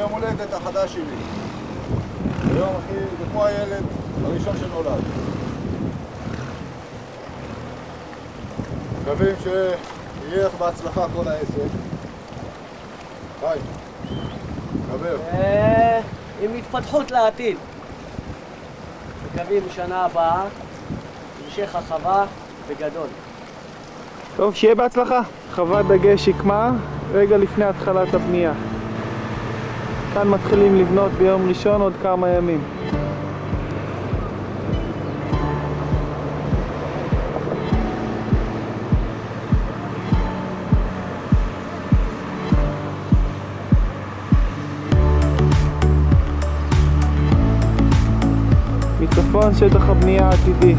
יום הולדת החדש שלי. היום, אחי, זה כמו הילד הראשון שנולד. מקווים שיהיה לך בהצלחה כל העסק. חיים, דבר. אה, עם התפתחות לעתיד. מקווים בשנה הבאה, המשך החווה בגדול. טוב, שיהיה בהצלחה. חוות דגש שקמה, רגע לפני התחלת הבנייה. כאן מתחילים לבנות ביום ראשון עוד כמה ימים. מצפון שטח הבנייה העתידי.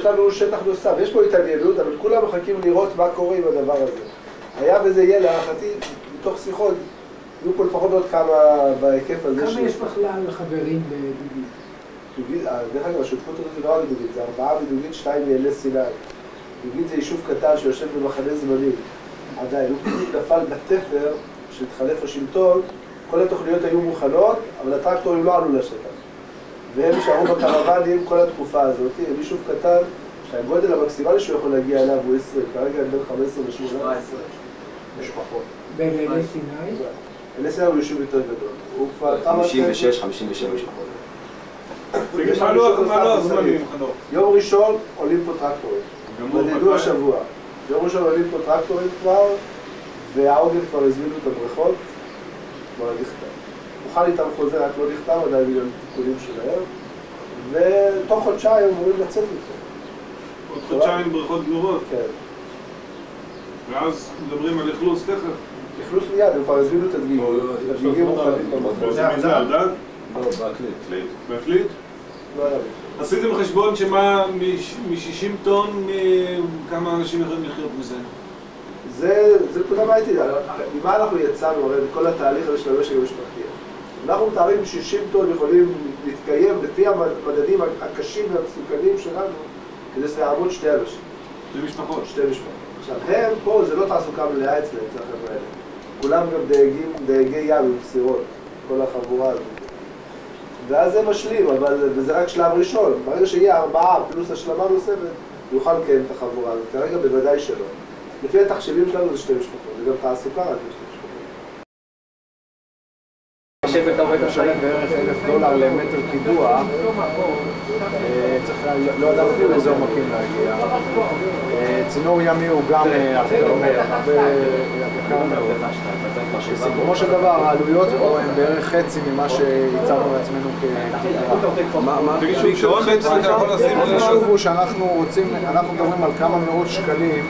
יש לנו שטח נוסף, יש פה התעניינות, אבל כולם מחכים לראות מה קורה עם הדבר הזה. היה וזה יהיה להערכתי, מתוך שיחות, יהיו פה לפחות עוד כמה בהיקף הזה. כמה יש בכלל חברים בדוגית? דוגית, אה, דרך אגב, השותפות הזאת היא לא רק בדוגית, זה ארבעה בדוגית, שתיים מאלי סיני. דוגית זה יישוב קטן שיושב במחנה זמני. עדיין, הוא פשוט נפל בתפר כשהתחלף השלטון, כל התוכניות היו מוכנות, אבל הטרקטורים לא עלו לשטח. והם נשארו בקרוונים כל התקופה הזאת, הם יישוב קטן, שהגודל המקסימלי שהוא יכול להגיע אליו הוא 20, כרגע הם בין 15 ל-18 משפחות. באלי סיני? אלי סיני הוא יישוב יותר גדול. הוא כבר כמה... 56, 57 משפחות. מה לא- לא מסביב. הזמנים, חנוך? יום ראשון עולים פה טרקטורים. מדדו? השבוע. יום ראשון עולים פה טרקטורים כבר, והעוגן כבר הזמינו את הבריכות, כבר נכתב. מוכן איתם חוזה, רק לא נכתב עדיין בגלל תיקונים שלהם, ותוך חודשיים אמורים לצאת מפה. עוד חודשיים בריכות גמורות, כן. ואז מדברים על אכלוס תכף. אכלוס מיד, הם כבר הזמינו את הדגיגים. הדגיגים מוכנים במקום. זה מי זה אלדד? לא, בעתלית. בהחליט? לא היה. עשיתם חשבון שמה מ-60 טון, מ- כמה אנשים יכולים לחיות מזה? זה, זה נקודה בעייתית. ממה אנחנו יצאנו, הרי כל התהליך הזה של המשק המשפחתי? אנחנו מתארים 60 טון יכולים להתקיים לפי המדדים הקשים והמסוכנים שלנו, כדי שזה יעמוד שתי אנשים, שתי משפחות. שתי משפחות. עכשיו, הם פה, זה לא תעסוקה מלאה אצלם, אצל החבר'ה האלה. כולם גם דייגים, דייגי ים עם סירות, כל החבורה הזאת. ואז זה משלים, אבל וזה רק שלב ראשון. ברגע שיהיה ארבעה פלוס השלמה נוספת, יוכל לקיים את החבורה הזאת. כרגע בוודאי שלא. לפי התחשיבים שלנו זה שתי משפחות, זה גם תעסוקה רק לשתי העובד משלם בערך אלף דולר למטר קיבוע, אה, צריך לא יודע אפילו איזה עומקים להגיע. אה, צינור ימי הוא גם אה, הרבה הרבה יקר מאוד. בסיכומו של דבר העלויות פה הן בערך חצי ממה שהצבנו לעצמנו כתקרה. בעיקרון בעצם אתה יכול לשים הוא שאנחנו רוצים, אנחנו מדברים על כמה מאות שקלים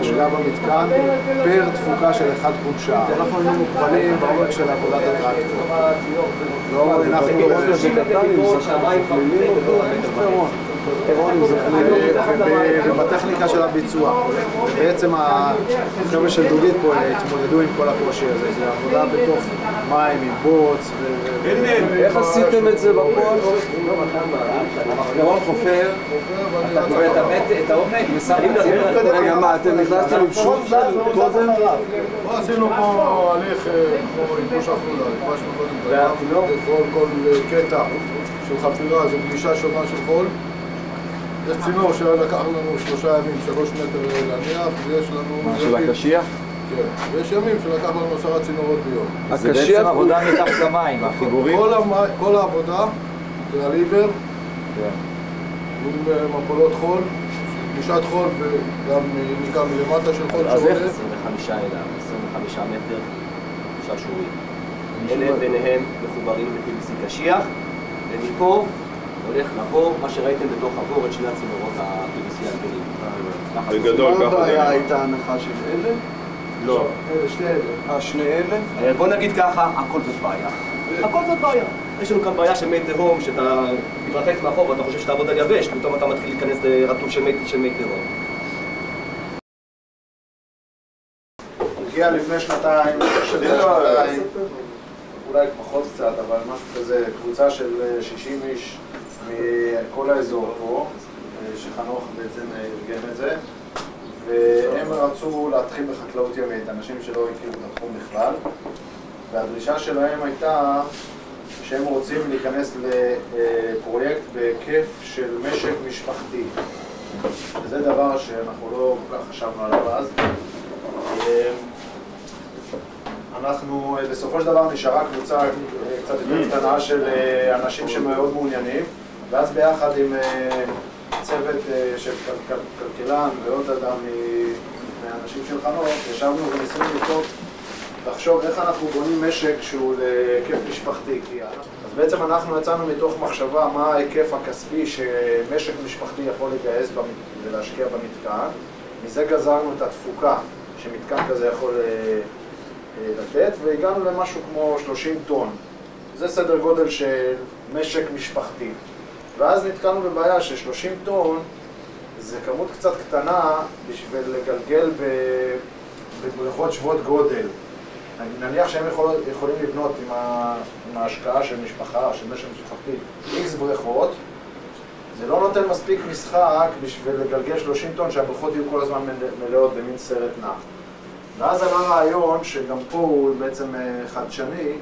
השקעה במתקן פר תפוקה של 1 קוב שעה. אנחנו היינו מוגבלים בעומק של עבודת הטרקטור. לא הנחנו ובטכניקה של הביצוע. בעצם החבר'ה של דוגית פה התמודדו עם כל הקושי הזה, זה עבודה בתוך מים עם בוץ ו... איך עשיתם את זה בפועל? המחקרון חופר, אתה קובע את העומק ושם. רגע, מה, אתם נכנסתם עם שוב קודם? לא, עשינו פה הליך אה, כמו החולה, ייבשנו קודם כל אה, קטע של חפירה זה גלישה שונה של חול. יש צינור שלקח לנו שלושה ימים, שלוש מטר להניח, ויש לנו... של הקשיח? כן, ויש ימים שלקח לנו עשרה צינורות ביום. זה בעצם עבודה מתחת למים, החיבורים? כל המ- כל העבודה זה הליבר, כן. עם אה, מפולות חול, גלישת חול וגם יניקה מלמטה של חול אז איך? שעולה. 25 אלה, 25 מטר שעשועים. אלה ביניהם מחוברים ל-PVC קשיח, ומפה הולך לבור, מה שראיתם בתוך הבור, את שני הצינורות ה-PVC הגדולים. ככה זה. בגדול מה ככה זה הבעיה נראה. הייתה הנחה של אלה? לא. אלה, שני אלה. אה, שני אלה? אה, בוא נגיד ככה, הכל זאת בעיה. הכל זאת בעיה. יש לנו כאן בעיה של מי תהום, שאתה מתרחק מאחור ואתה חושב שתעבוד על יבש, פתאום אתה מתחיל להיכנס לרטוב של מי, תהום. הגיע לפני שנתיים, לפני שנתיים, אולי פחות קצת, אבל משהו כזה, קבוצה של אה, 60 איש מכל האזור פה, אה, שחנוך בעצם אה, ארגן את זה, והם רצו להתחיל בחקלאות ימית, אנשים שלא הכירו את התחום בכלל, והדרישה שלהם הייתה שהם רוצים להיכנס לפרויקט בהיקף של משק משפחתי. וזה דבר שאנחנו לא כל כך חשבנו עליו אז. אה, אנחנו אה, בסופו של דבר נשארה קבוצה אה, קצת יותר קטנה של אה, אנשים שמאוד מעוניינים, ואז ביחד עם אה, צוות אה, של כל- כל- כלכלן ועוד אדם מהאנשים של חנוך, ישבנו וניסינו לבדוק, לחשוב איך אנחנו בונים משק שהוא להיקף משפחתי. אז בעצם אנחנו יצאנו מתוך מחשבה מה ההיקף הכספי שמשק משפחתי יכול לגייס ולהשקיע במתקן, מזה גזרנו את התפוקה שמתקן כזה יכול אה, לתת, והגענו למשהו כמו 30 טון. זה סדר גודל של משק משפחתי. ואז נתקלנו בבעיה ש-30 טון זה כמות קצת קטנה בשביל לגלגל בבריכות שוות גודל. נניח שהם יכול, יכולים לבנות עם, ה, עם ההשקעה של משפחה, של משק משפחתי, איקס בריכות, זה לא נותן מספיק משחק בשביל לגלגל 30 טון שהבריכות יהיו כל הזמן מלא- מלאות במין סרט נע. ואז עלה רעיון, שגם פה הוא בעצם אה, חדשני,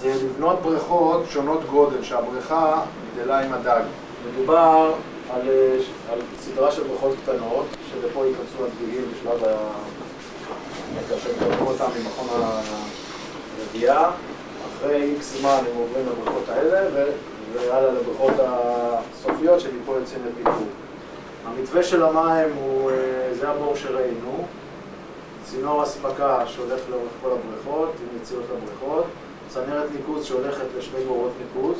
זה לבנות בריכות שונות גודל, שהבריכה גדלה עם הדג. מדובר על, על סדרה של בריכות קטנות, שלפה ייכנסו הדגיגים בשלב ה... כאשר יקבלו אותם ממכון הרבייה. אחרי איקס זמן הם עוברים לבריכות האלה, ו... והלאה לבריכות הסופיות שמפה יוצאים לפיתור. המתווה של המים הוא, אה, זה הבור שראינו, צינור אספקה שהולך לאורך כל הבריכות, עם יציאות לבריכות, צנרת ניקוז שהולכת לשני בורות ניקוז,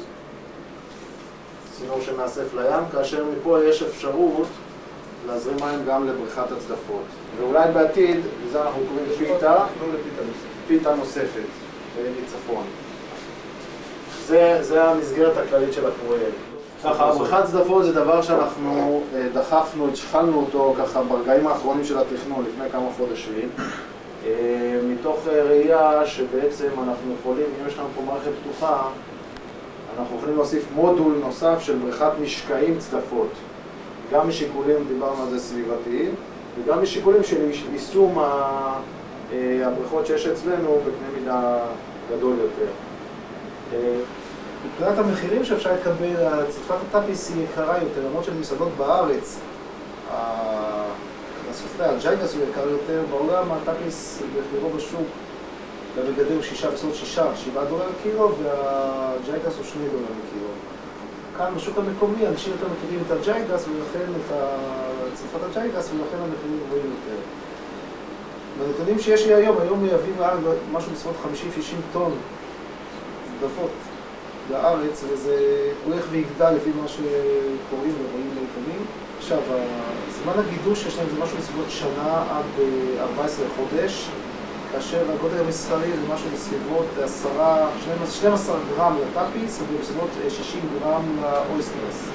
צינור שמאסף לים, כאשר מפה יש אפשרות להזרים מים גם לבריכת הצדפות. ואולי בעתיד, לזה אנחנו קוראים פיתה, פיתה נוספת, אה, מצפון. זה, זה המסגרת הכללית של הפרויקט. ככה, בריכת צדפות זה דבר שאנחנו אה, דחפנו, השחלנו אותו ככה ברגעים האחרונים של התכנון לפני כמה חודשים, מתוך אה, ראייה שבעצם אנחנו יכולים, אם יש לנו פה מערכת פתוחה, אנחנו יכולים להוסיף מודול נוסף של בריכת משקעים צדפות. גם משיקולים, דיברנו על זה סביבתיים, וגם משיקולים של יישום אה, הבריכות שיש אצלנו בקנה מידה גדול יותר. אה, מבחינת המחירים שאפשר לקבל, צדפת הטאפיס היא יקרה יותר, למרות שבמסעדות בארץ, ה- הסופרי, הג'ייגס הוא יקר יותר, בעולם הטאפיס בחירו בשוק, למגדל הוא שישה, בסביבות שישה, שבעה דולר לקילו, והג'ייגס הוא שני דולר לקילו. כאן בשוק המקומי אנשים יותר מכירים את הג'ייגס ולכן את ה- צדפת הג'ייגס ולכן המחירים גבוהים יותר. בנתונים שיש לי היום, היום מייבאים לארץ משהו בסביבות 50-60 טון צדפות לארץ, וזה הולך ויגדל לפי מה שקוראים ורואים לעיתונים. עכשיו, זמן הגידול שיש להם זה משהו בסביבות שנה עד אה, 14 חודש, כאשר הגודל המסחרי זה משהו בסביבות 10, 12 12 גרם לטאפיס ובסביבות אה, 60 גרם לאויסטרס.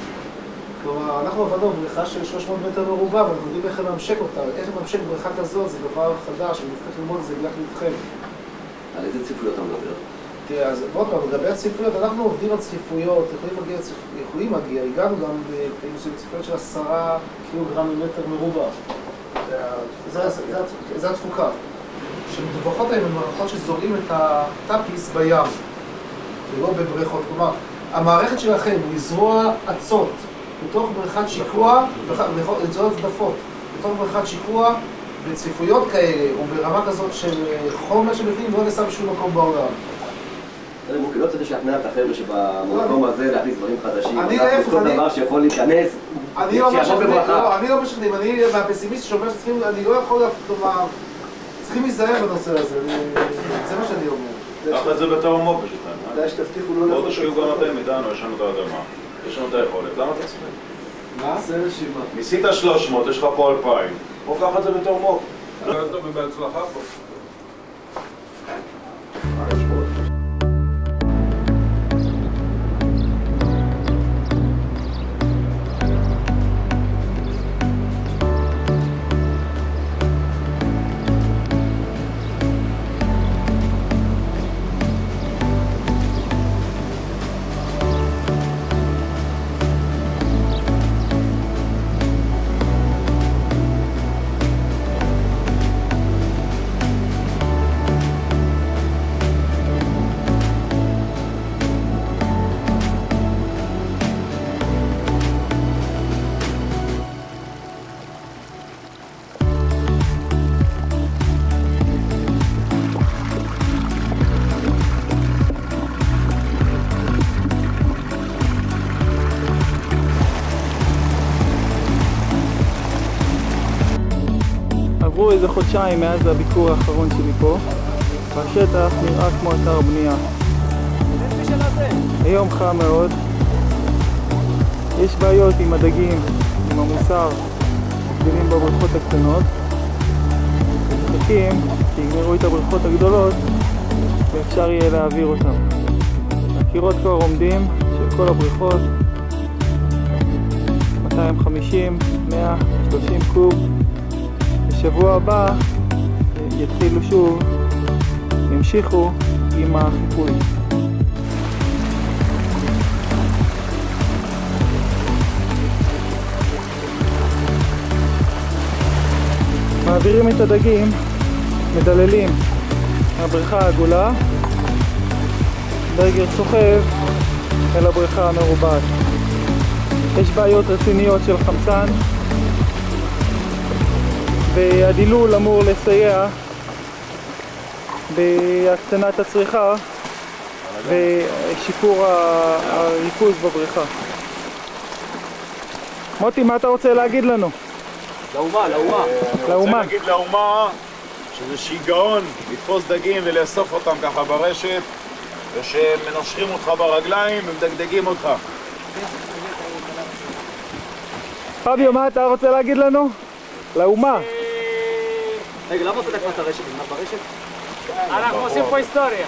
כלומר, אנחנו עבדנו בבריכה של 300 מטר מרובע ואנחנו יודעים איך לממשק אותה. איך לממשק בריכה כזאת זה דבר חדש, ונצטרך ללמוד את זה ביחד איתכם. על איזה צפיפויות אתה מדבר? תראה, אז עוד פעם, לגבי הצפיפויות, אנחנו עובדים על צפיפויות, יכולים להגיע, יכולים להגיע, הגענו גם בתנאים מסוימים צפיפויות של עשרה קילוגרם למטר מרובע. זה, התפוקה. שמדווחות היום הן מערכות שזורעים את הטאפיס בים, ולא בבריכות. כלומר, המערכת שלכם היא לזרוע אצות בתוך בריכת שיקוע, לזרוע צדפות, בתוך בריכת שיקוע, בצפיפויות כאלה, או ברמה כזאת של אה, חומר שבפנים, לא נעשה בשום מקום בעולם. לא צריך לשכנע את החבר'ה שבמקום הזה להכניס דברים חדשים. אני להפך, כל אני- דבר שיכול להיכנס, אני לא שיבוא משכנע, בברכה. לא, אני לא משכנע, אני מהפסימיסט שאומר שצריכים, אני לא יכול, כלומר, צריכים להיזהר בנושא הזה, זה מה שאני אומר. קח את זה בתור מופת שלך. כדאי שתבטיחו לא בואו לאכול את תשקיעו גם. אתם איתנו, יש לנו את האדמה, יש לנו את היכולת, למה אתה צריך? מה? עשה רשימה. ניסית 300, יש לך פה 2,000. בוא קח את זה בתור מו"פ. טוב ובהצלחה פה. חודשיים מאז הביקור האחרון שלי פה, והשטח נראה כמו אתר בנייה. היום חם מאוד, יש בעיות עם הדגים, עם המוסר, גדלים בבריכות הקטנות. מחכים שיגמרו את הבריכות הגדולות ואפשר יהיה להעביר אותם. הקירות כבר עומדים של כל הבריכות, 250, 100, 30 קוב. בשבוע הבא אה, יתחילו שוב, ימשיכו עם החיפוי. מעבירים את הדגים, מדללים מהבריכה העגולה, ברגר סוחב אל הבריכה המרובעת. יש בעיות רציניות של חמצן, והדילול אמור לסייע בהקטנת הצריכה ושיפור ה- הריכוז בבריכה. מוטי, מה אתה רוצה להגיד לנו? לאומה, לאומה. אני. רוצה להגיד לאומה שזה שיגעון לתפוס דגים ולאסוף אותם ככה ברשת ושמנשכים אותך ברגליים ומדגדגים אותך. פביו, מה אתה רוצה להגיד לנו? לאומה. רגע, למה אתה נכנס לרשת? נכנס ברשת? אנחנו עושים פה היסטוריה.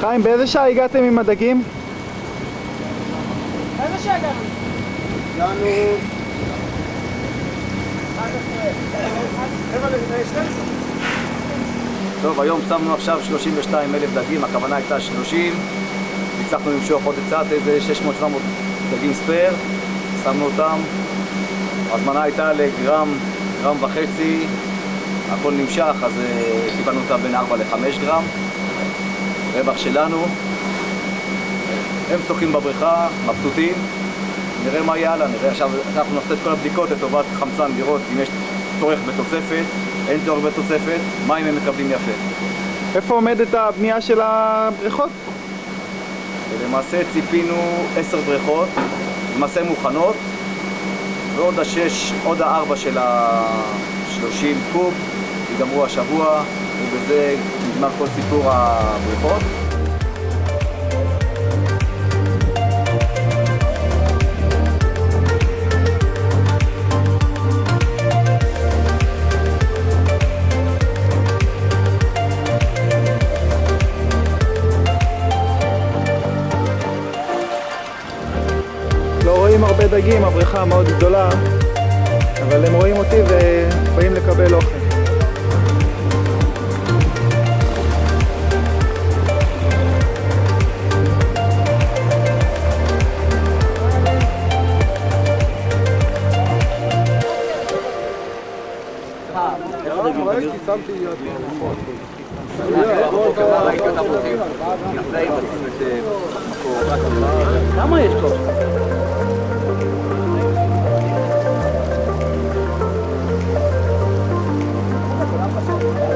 חיים, באיזה שעה הגעתם עם הדגים? איזה שעה הגענו? טוב, היום שמנו עכשיו 32 אלף דגים, הכוונה הייתה 30. הצלחנו למשוך עוד קצת, איזה 600-700 דגים ספייר, שמנו אותם. ההזמנה הייתה לגרם, גרם וחצי, הכל נמשך, אז אה, קיבלנו אותה בין 4 ל-5 גרם. רווח שלנו. הם שוחים בבריכה, מבסוטים. נראה מה יהיה הלאה, נראה עכשיו, אנחנו נעשה את כל הבדיקות לטובת חמצן, לראות אם יש צורך בתוספת, אין צורך בתוספת, מים הם מקבלים יפה. איפה עומדת הבנייה של הבריכות? ולמעשה ציפינו עשר בריכות, למעשה מוכנות, ועוד השש, עוד הארבע של ה-30 קוב ייגמרו השבוע, ובזה נגמר כל סיפור הבריכות. דגים, הבריכה מאוד גדולה, אבל הם רואים אותי ובאים לקבל אוכל. Obrigado.